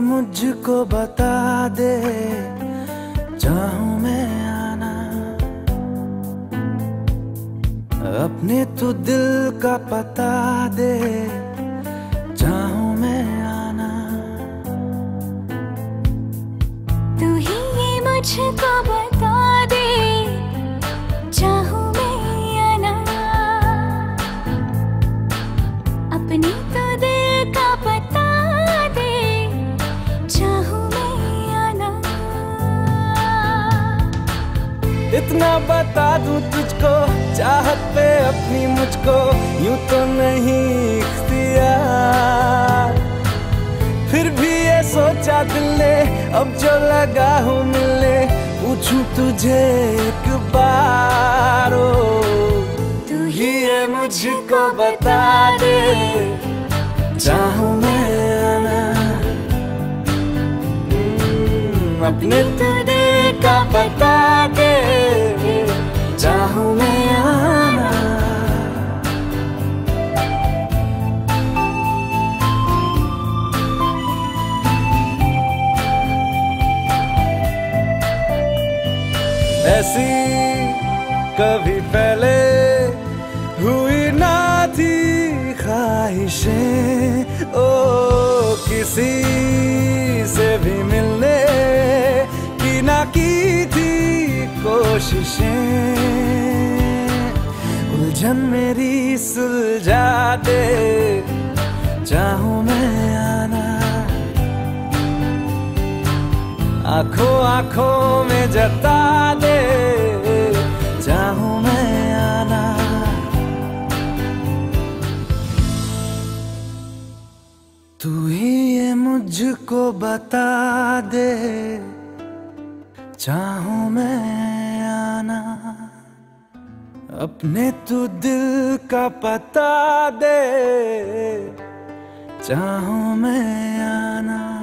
मुझको बता दे, चाहूँ मैं आना। अपने तो दिल का पता दे, चाहूँ मैं आना। तू ही ये मुझको इतना बता दूँ तुझको चाहत पे अपनी मुझको यूँ तो नहीं फिर भी ये सोचा दिल ने अब जो लगा हूँ मिलने पूछूँ तुझे एक बार तू ही ये मुझको बता दे चाहूँ मैं आना। हम्म, अपने तो दिल का बता ऐसी कभी पहले हुई ना थी ख्वाहिशें। ओ, किसी से भी मिलने की ना की थी कोशिशें। उलझन मेरी सुलझा दे चाहूँ मैं आना। आँखों आँखों में जता दे तू ही ये मुझको बता दे। चाहूँ मैं आना, अपने तू दिल का पता दे। चाहूँ मैं आना।